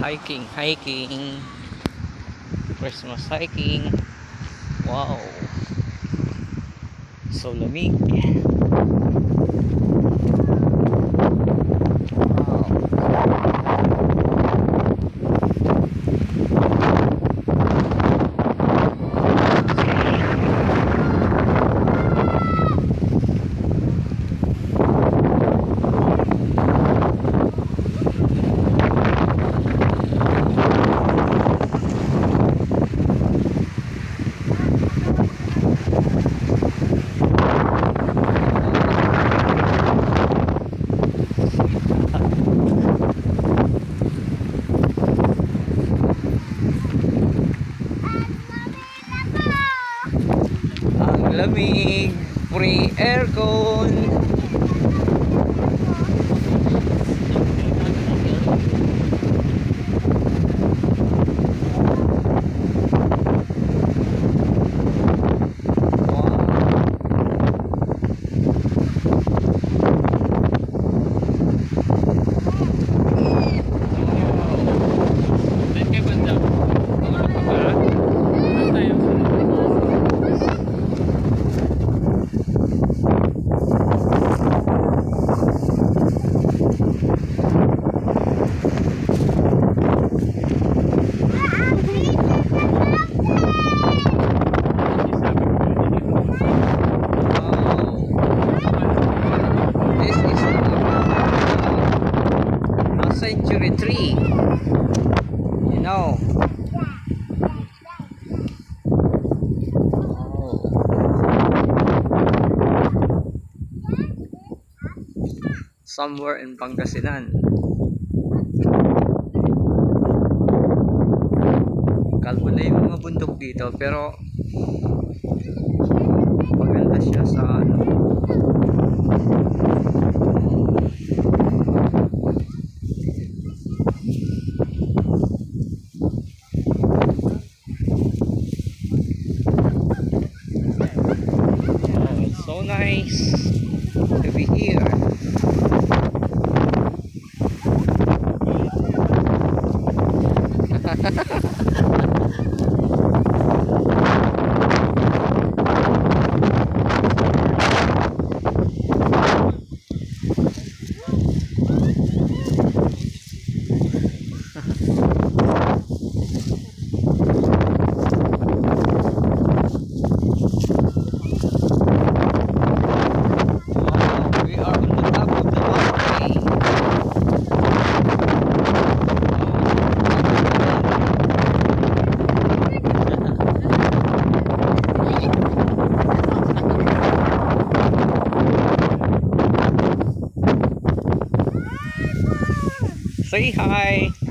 hiking, hiking. Christmas hiking. Wow. So lamig. Wow. Lamig. Free aircon. Somewhere in Pangasinan. Kalbo na yung mga bundok dito pero maganda siya sa ano so nice Say hi.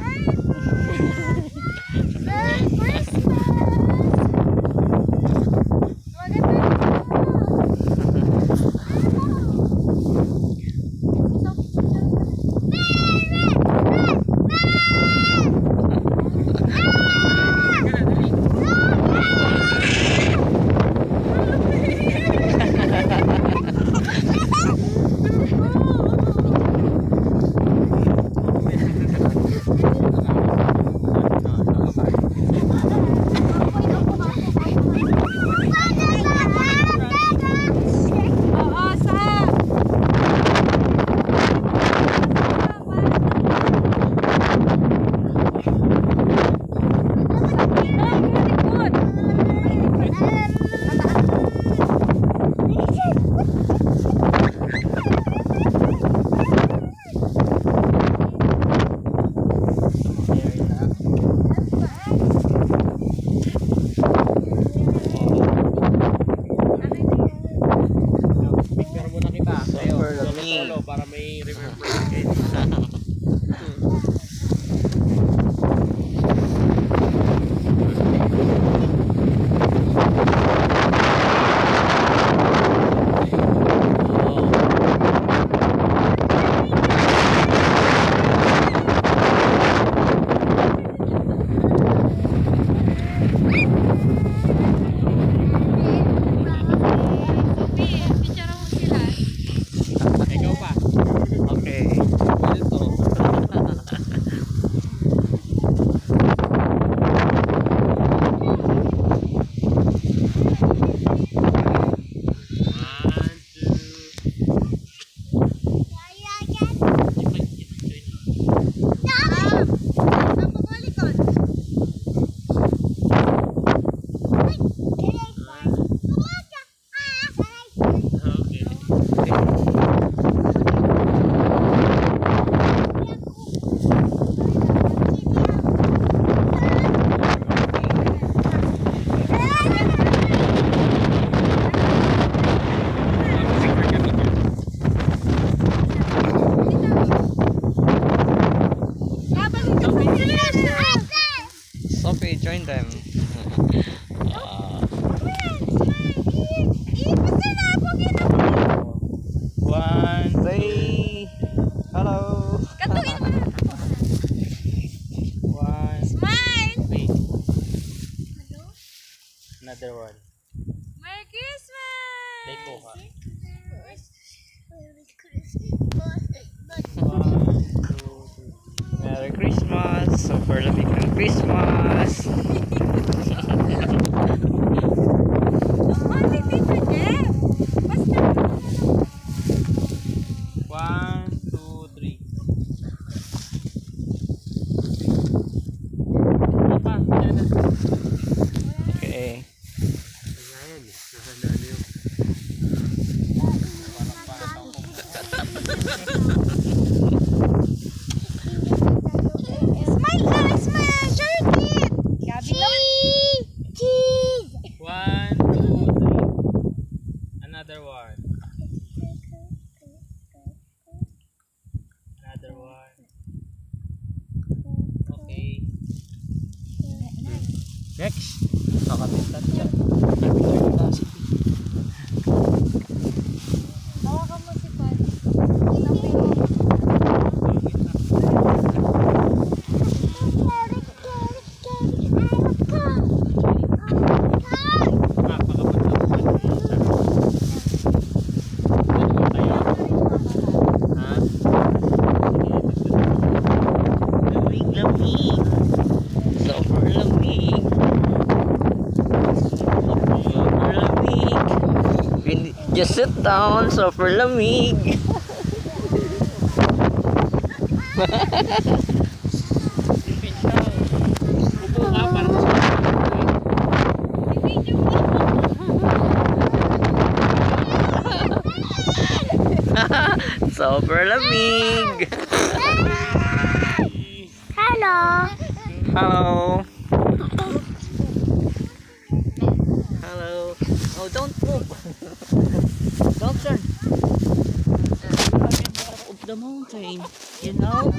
Merry Christmas! So for the Christmas! smile lang, smile! Sure, kid! Cheese! Cheese! One, two, three. Another one. Another one. Okay. Next. Just sit down, super lamig. Super lamig. Hello. Hello. No, don't move. don't turn. Up the mountain, you know?